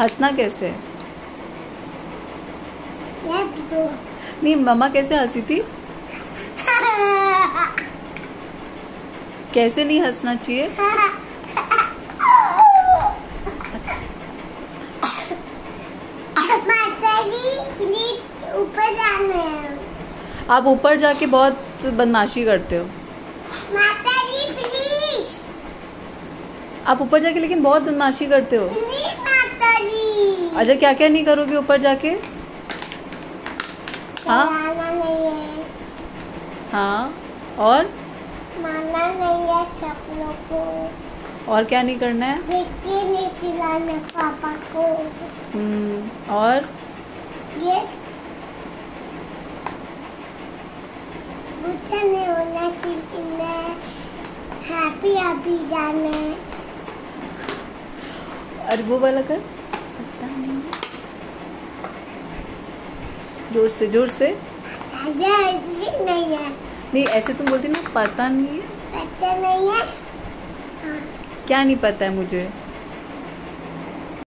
हंसना कैसे? नहीं मम्मा कैसे हँसी थी? कैसे नहीं हंसना चाहिए? ऊपर जाना है आप ऊपर जाके बहुत बदमाशी करते हो। माता जी प्लीज़ आप ऊपर जाके लेकिन बहुत बदमाशी करते हो। अच्छा क्या क्या नहीं करोगे ऊपर जाके? हाँ? नहीं हाँ। और? मारना नहीं है को। और क्या नहीं करना है? देख नहीं खिलाना पापा को। हम्म, और? ये? गुस्सा नहीं होना चाहिए हैप्पी हैप्पी जाना। अरे वो वाला कर पता नहीं है। ज़ोर से ज़ोर से। नहीं है। नहीं ऐसे तुम बोलती ना पता नहीं है। पता नहीं है हाँ। क्या नहीं पता है मुझे?